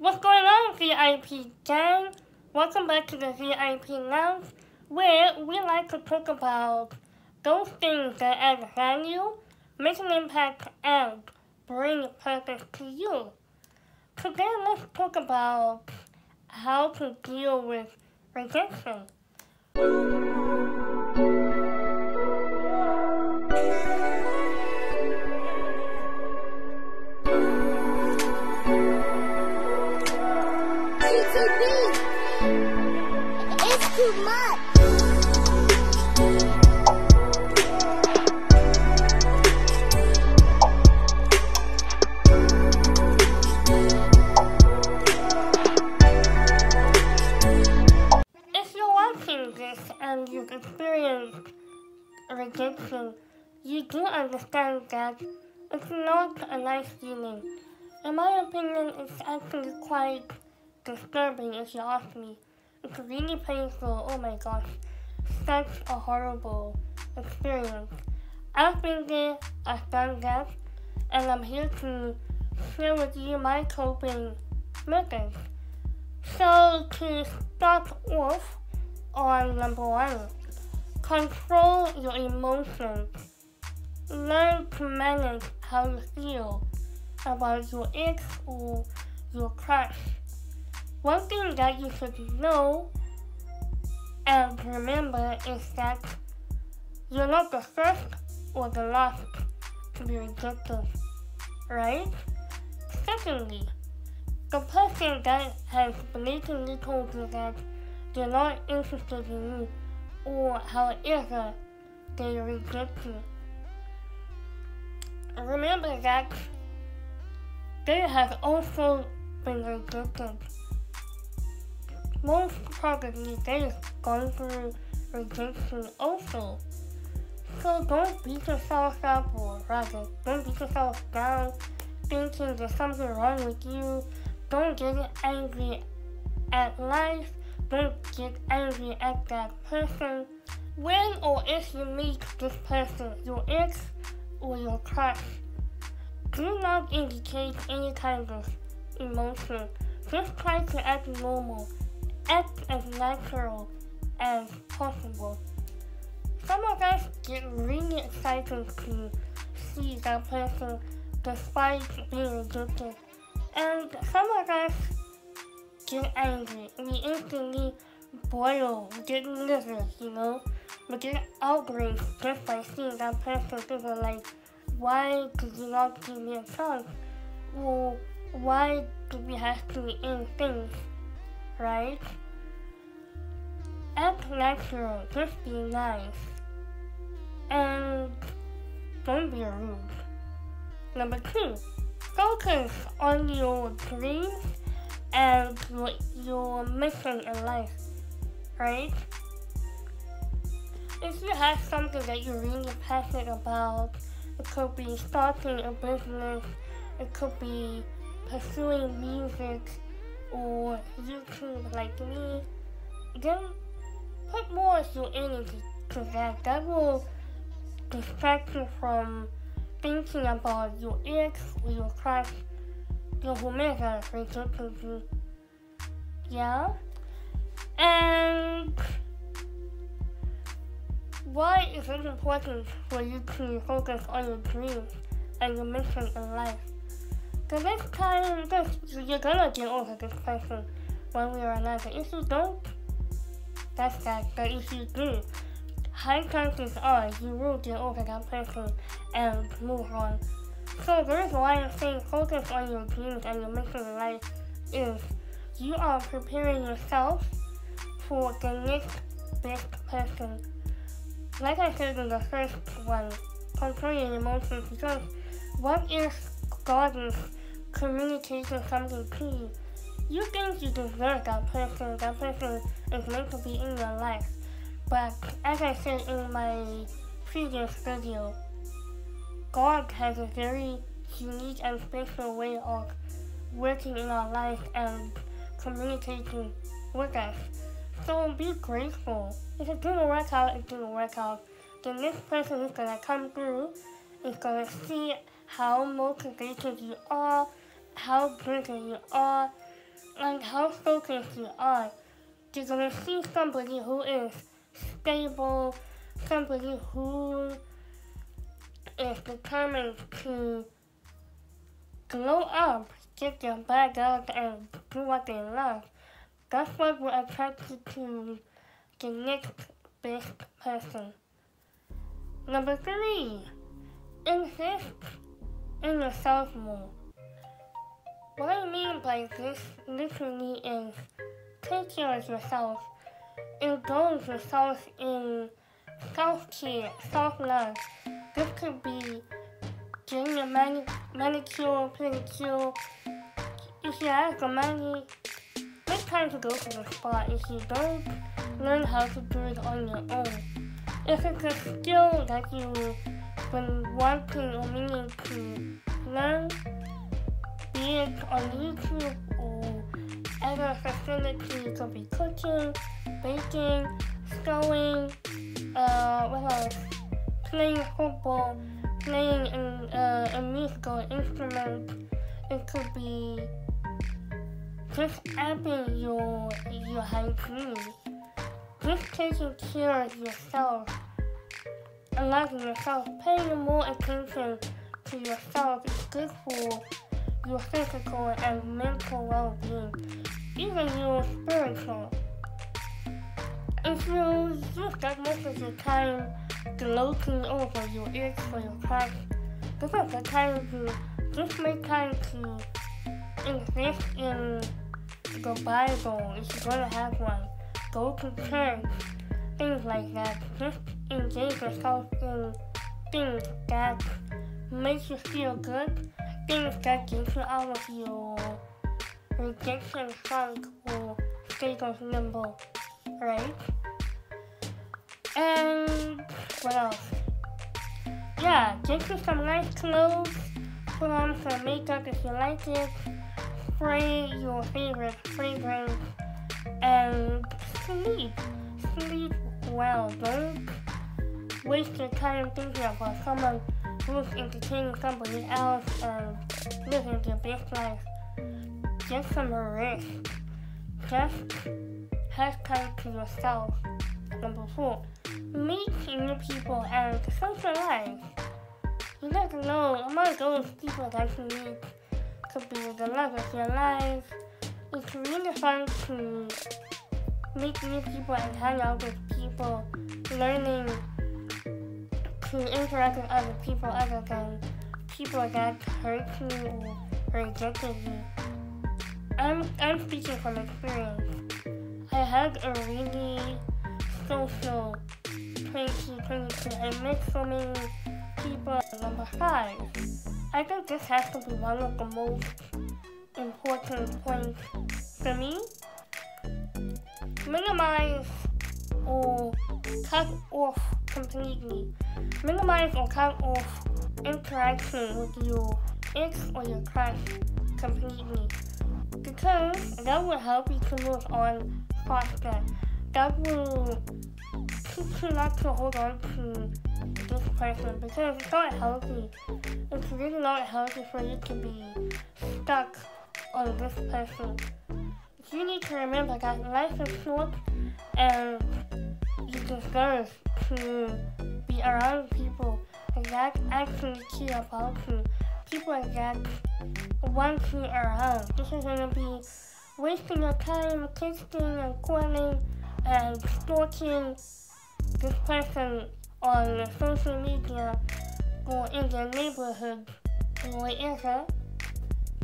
What's going on, VIP gang? Welcome back to the VIP Lounge, where we like to talk about those things that add value, make an impact, and bring purpose to you. Today, let's talk about how to deal with rejection. It's not a nice feeling. In my opinion, it's actually quite disturbing if you ask me. It's really painful, oh my gosh. Such a horrible experience. I've been there, I've done that, and I'm here to share with you my coping methods. So to start off on number one, control your emotions. Learn to manage how you feel about your ex or your crush. One thing that you should know and remember is that you're not the first or the last to be rejected, right? Secondly, the person that has blatantly told you that they're not interested in you or however they reject you. Remember that they have also been rejected. Most probably they've gone through rejection also. So don't beat yourself up or rather don't beat yourself down thinking there's something wrong with you. Don't get angry at life. Don't get angry at that person. When or if you meet this person, your ex or your crush, do not indicate any kind of emotion. Just try to act normal. Act as natural as possible. Some of us get really excited to see that person despite being rejected. And some of us get angry. We instantly boil, get nervous, you know? We get outraged just by seeing that person people like, why did you not give me a chance? Or why do we have to end things? Right? Act natural, just be nice. And don't be rude. Number two, focus on your dreams and what your mission in life, right? If you have something that you're really passionate about, it could be starting a business, it could be pursuing music or YouTube like me, then put more of your energy to that. That will distract you from thinking about your ex or your crush, your whomever rejected you. Yeah? And why is it important for you to focus on your dreams and your mission in life? The next time this, you're gonna get over this person one way or another. If you don't, that's that. But if you do, high chances are you will get over that person and move on. So the reason why I'm saying focus on your dreams and your mission in life is you are preparing yourself for the next best person. Like I said in the first one, control your emotions because what is communicating something to you? You think you deserve that person, that person is meant to be in your life. But as I said in my previous video, God has a very unique and special way of working in our life and communicating with us. So be grateful. If didn't work out, it didn't work out. The next person is gonna come through is gonna see how motivated you are, how driven you are, and how focused you are, you're gonna see somebody who is stable, somebody who is determined to glow up, get their bag out, and do what they love. That's why we're attracted to the next best person. Number three, invest in yourself more. What I mean by this literally is take care of yourself. Indulge yourself in self-care, self-love. This could be getting a mani- manicure, pedicure. If you have the money, time to go to the spot. If you don't, learn how to do it on your own. If it's a skill that you've been wanting or meaning to learn, be it on YouTube or facility, it could be cooking, baking, sewing, uh, what else? Playing football, playing an, uh, a musical instrument. It could be just upping your your hygiene, just taking care of yourself, allowing yourself, paying more attention to yourself is good for your physical and mental well-being, even your spiritual. If you just got most of your time gloating over your ears for your craft, this is the time to just make time to invest in the Bible if you're gonna have one. Go to church, things like that. Just engage yourself in things that make you feel good, things that get you out of your rejection funk or state of limbo, right? And what else? Yeah, get you some nice clothes, put on some makeup if you like it, spray your favorite fragrance, and sleep. Sleep well. Don't waste your time thinking about someone who's entertaining somebody else and living their best life. Get some rest. Just have time to yourself. Number four, meet new people and socialize. You never know, among those people that you meet be the love of your life. It's really fun to meet new people and hang out with people, learning to interact with other people other than people that hurt you or rejected you. I'm, I'm speaking from experience. I had a really social 2022. I met so many people. Number five, I think this has to be one of the most important points for me. Minimize or cut off completely. Minimize or cut off interaction with your ex or your crush completely. Because that will help you to move on faster. That will teach you not to hold on to this person because it's not healthy. It's really not healthy for you to be stuck on this person. You need to remember that life is short and you deserve to be around people that actually care about you. People that want you around. This is gonna be wasting your time texting and calling and stalking this person on social media or in their neighborhood or wherever,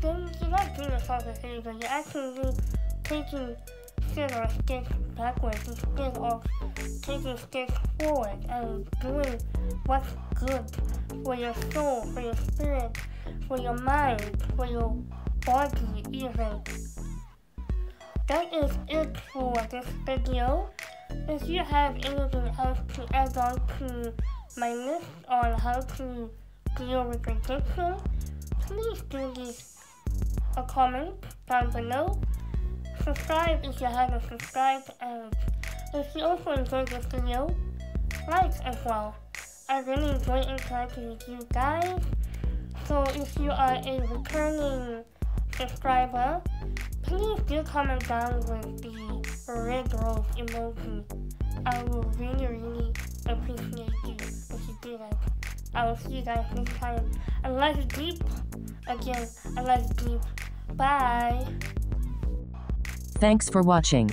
then you're not doing yourself a favor. You're actually taking several steps backwards instead of taking steps forward and doing what's good for your soul, for your spirit, for your mind, for your body even. That is it for this video. If you have anything else to add on to my list on how to deal with rejection, please do leave a comment down below. Subscribe if you haven't subscribed and if you also enjoyed this video, like as well. I really enjoy interacting with you guys. So if you are a returning subscriber, please do comment down with the red rose emoji. I will really, really appreciate you if you do that. I will see you guys next time. And let's deep again. And let's deep. Bye. Thanks for watching.